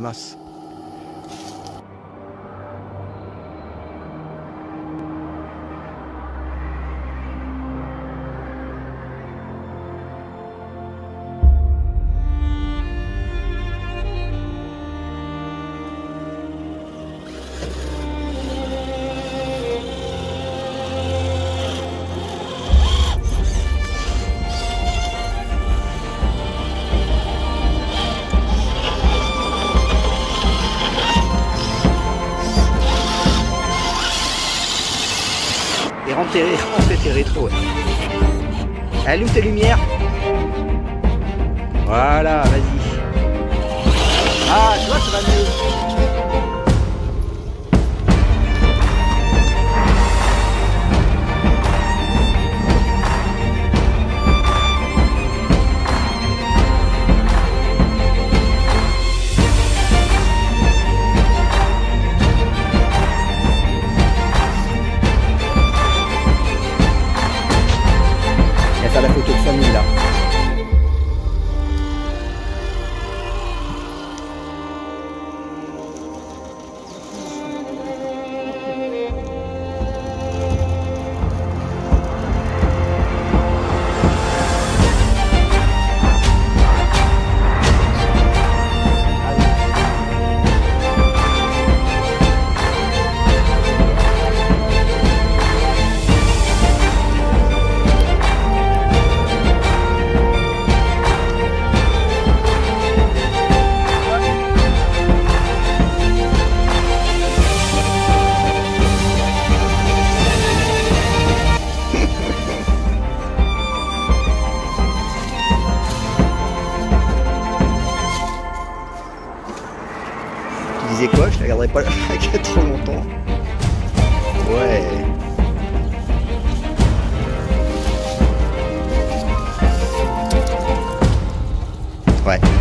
Ah rentrer, rentrer tes rétros. Ouais. Allume tes lumières. Voilà, vas-y. Ah, Semilla. Disais quoi Je la garderai pas la trop longtemps. Ouais. Ouais.